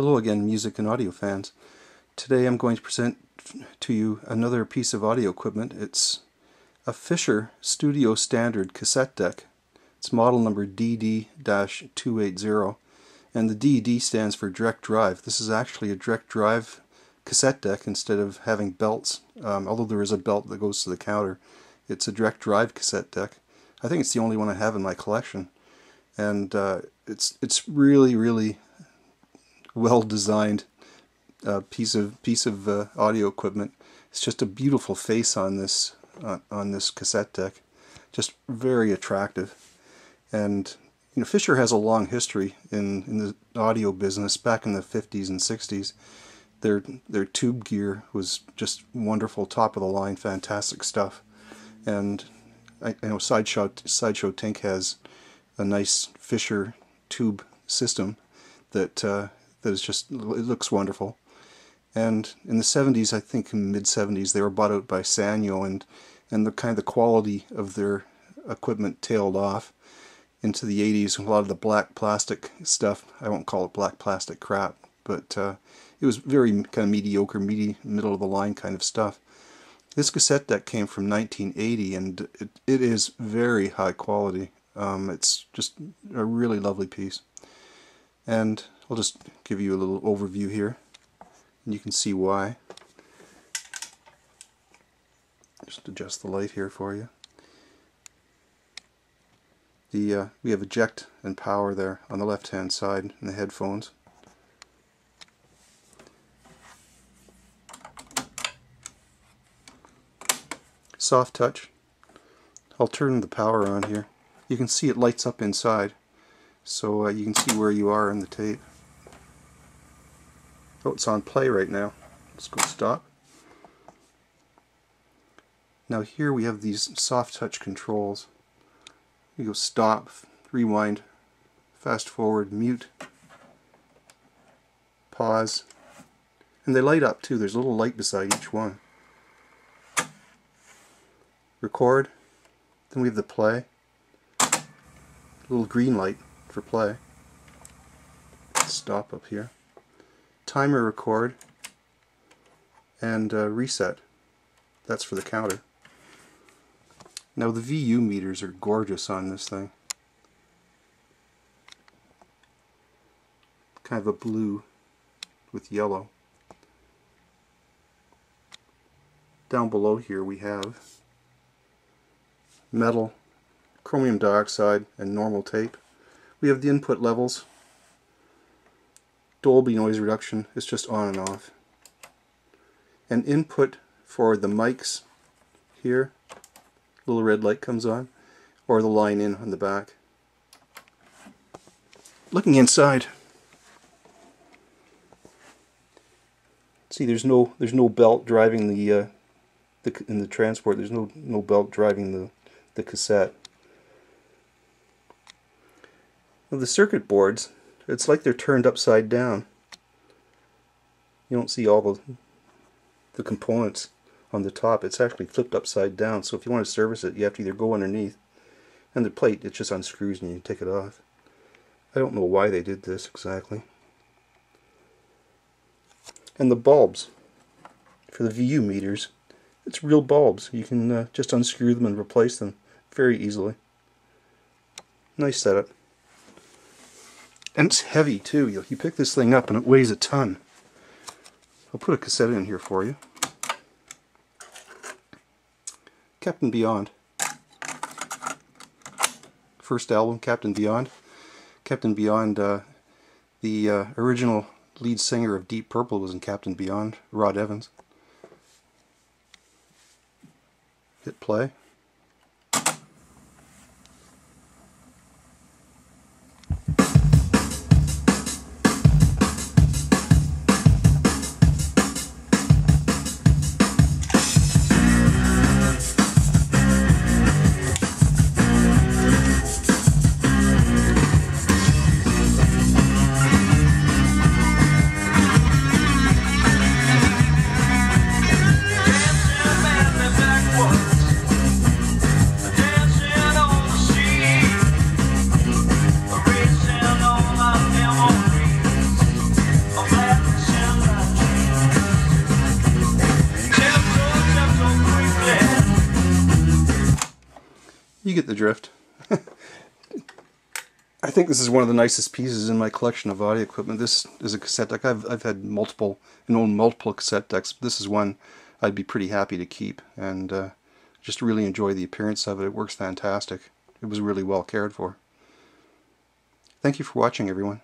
Hello again, music and audio fans. Today I'm going to present to you another piece of audio equipment. It's a Fisher Studio Standard cassette deck. It's model number DD-280 and the DD stands for direct drive. This is actually a direct drive cassette deck instead of having belts, um, although there is a belt that goes to the counter. It's a direct drive cassette deck. I think it's the only one I have in my collection and uh, it's it's really really well designed uh, piece of piece of uh, audio equipment. It's just a beautiful face on this uh, on this cassette deck, just very attractive. And you know, Fisher has a long history in in the audio business. Back in the 50s and 60s, their their tube gear was just wonderful, top of the line, fantastic stuff. And I, I know Sideshow Sideshow Tink has a nice Fisher tube system that uh, that is just it looks wonderful. And in the 70s, I think in mid 70s, they were bought out by Sanyo, and and the kind of the quality of their equipment tailed off into the 80s. A lot of the black plastic stuff, I won't call it black plastic crap, but uh, it was very kind of mediocre, medi middle of the line kind of stuff. This cassette deck came from 1980, and it, it is very high quality. Um, it's just a really lovely piece. And I'll just give you a little overview here and you can see why. Just adjust the light here for you. The uh, We have eject and power there on the left hand side in the headphones. Soft touch. I'll turn the power on here. You can see it lights up inside so uh, you can see where you are in the tape. Oh, it's on play right now. Let's go stop. Now here we have these soft touch controls. You go stop, rewind, fast forward, mute, pause, and they light up too. There's a little light beside each one. Record, then we have the play, a little green light for play. Stop up here timer record, and uh, reset. That's for the counter. Now the VU meters are gorgeous on this thing. Kind of a blue with yellow. Down below here we have metal, chromium dioxide, and normal tape. We have the input levels Dolby noise reduction is just on and off. An input for the mics here, little red light comes on, or the line in on the back. Looking inside, see there's no there's no belt driving the, uh, the in the transport. There's no no belt driving the the cassette. The circuit boards it's like they're turned upside down. You don't see all the, the components on the top. It's actually flipped upside down. So if you want to service it, you have to either go underneath and the plate, it just unscrews and you take it off. I don't know why they did this exactly. And the bulbs for the VU meters, it's real bulbs. You can uh, just unscrew them and replace them very easily. Nice setup. And it's heavy too. You, you pick this thing up and it weighs a ton. I'll put a cassette in here for you. Captain Beyond. First album, Captain Beyond. Captain Beyond, uh, the uh, original lead singer of Deep Purple was in Captain Beyond, Rod Evans. Hit play. Get the drift. I think this is one of the nicest pieces in my collection of audio equipment. This is a cassette deck. I've, I've had multiple and owned multiple cassette decks. This is one I'd be pretty happy to keep and uh, just really enjoy the appearance of it. It works fantastic. It was really well cared for. Thank you for watching everyone.